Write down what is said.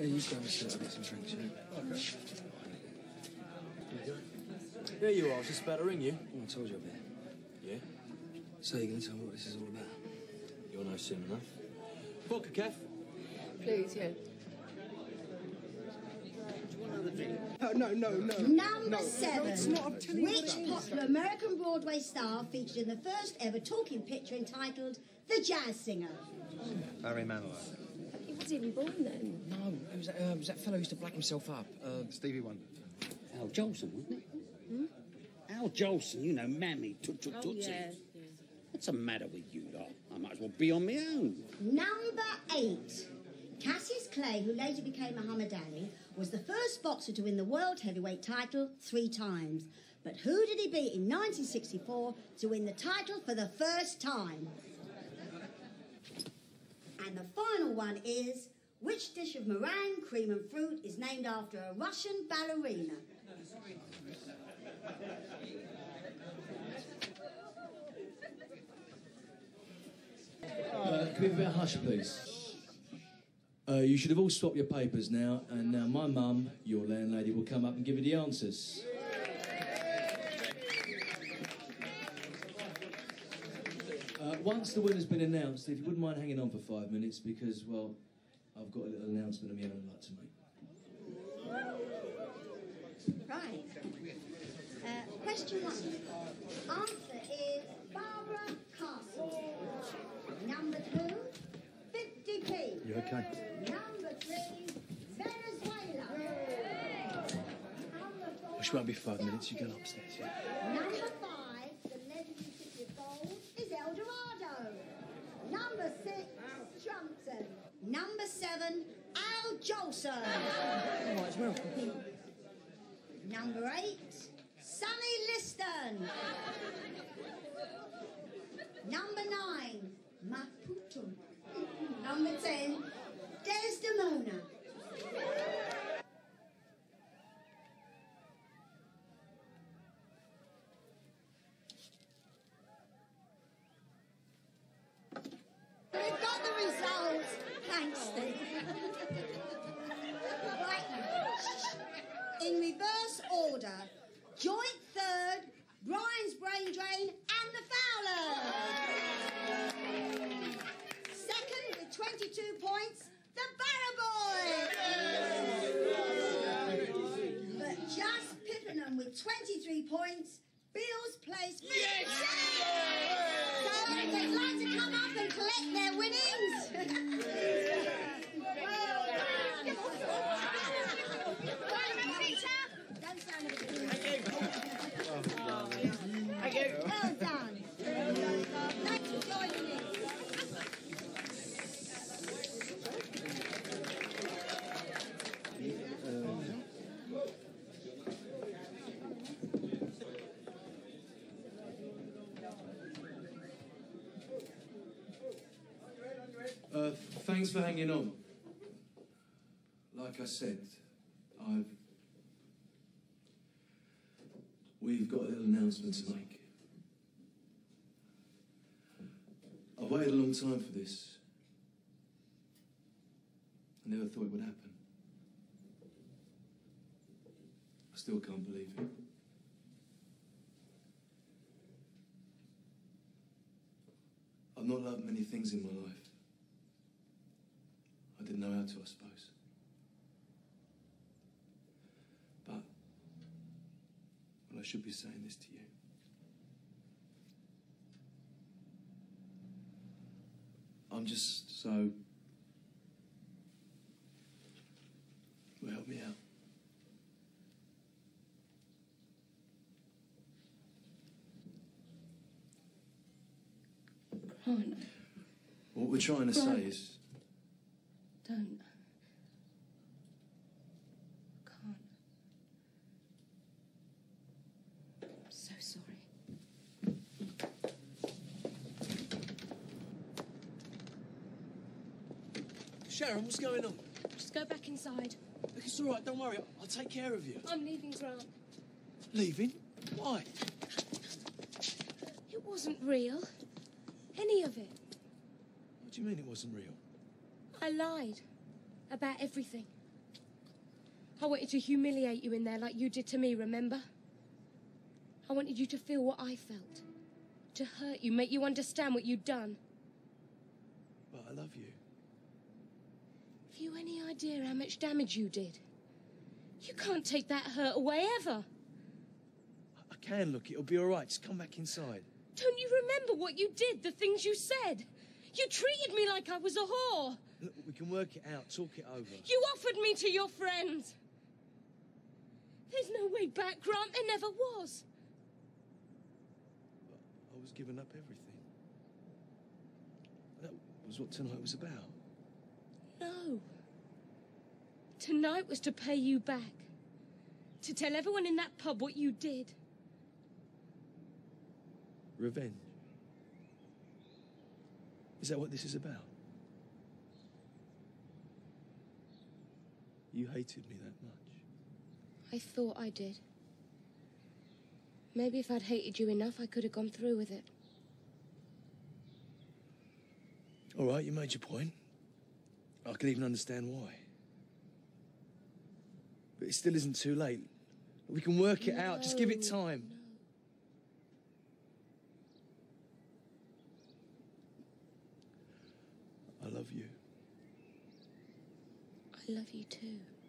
Hey, you grab a seat. I'll get some drinks, yeah? There you are. I was just about to ring you. Oh, I told you I'd be there. Yeah? So you're going to tell me what this is all about? You'll know soon enough. Vodka, Kev? Please, yeah. No, no, no, no. Number No. seven. No, it's not. I'm telling Which popular American Broadway star featured in the first ever talking picture entitled The Jazz Singer? Barry Manilow. He wasn't even born then. No, it was that, uh, it was that fellow who used to black himself up. Uh, Stevie Wonder. Al Jolson, wasn't it? Al Jolson, you know, Mammy, Toot Toot Oh, Tootsie. yeah. yeah. What's the matter with you lot? I might as well be on my own. Number eight. Cassius Clay, who later became Muhammad Ali, was the first boxer to win the world heavyweight title three times. But who did he beat in 1964 to win the title for the first time? And the final one is which dish of meringue, cream, and fruit is named after a Russian ballerina? Uh, can we have a hush, please? Uh, you should have all swapped your papers now, and now my mum, your landlady, will come up and give you the answers. Uh, once the winner's been announced, if you wouldn't mind hanging on for five minutes, because, well, I've got a little announcement of my own I'd like to make. Right. Uh, question one. Answer is Barbara Castle. Number two, 50p. You okay? Number three, Venezuela. Number four, she won't be five minutes. You go upstairs, yeah? Number five, the legendary city of gold, is El Dorado. Number six, Trumpton. Number seven, Al Jolson. Oh, Number eight, Sonny Liston. Number nine, Maputo. Number ten, Desdemona. 22 points, the Barrow Boy. But just Pippenham with 23 points, Bill's Place. Yes! So they'd like to come up and collect their winnings. thanks for hanging on. Like I said, I've. We've got a little announcement to make. I've waited a long time for this. I never thought it would happen. I still can't believe it. I've not loved many things in my life. I didn't know how to, I suppose. But, well, I should be saying this to you. I'm just so. Well, help me out. Oh, Grant, What we're trying to say is. Don't. Can't. I'm so sorry. Sharon, what's going on? Just go back inside. Look, it's all right. Don't worry. I'll take care of you. I'm leaving Grant. Leaving? Why? It wasn't real. Any of it. What do you mean it wasn't real? I lied about everything. I wanted to humiliate you in there like you did to me, remember? I wanted you to feel what I felt. To hurt you, make you understand what you'd done. But I love you. Have you any idea how much damage you did? You can't take that hurt away ever. I can look. It'll be all right. Just come back inside. Don't you remember what you did, the things you said? You treated me like I was a whore. Look, we can work it out. Talk it over. You offered me to your friends. There's no way back, Grant. There never was. I was giving up everything. That was what tonight was about. No. Tonight was to pay you back. To tell everyone in that pub what you did. Revenge. Is that what this is about? You hated me that much. I thought I did. Maybe if I'd hated you enough, I could have gone through with it. All right, you made your point. I can even understand why. But it still isn't too late. We can work it out. Just give it No, time. I love you. I love you too.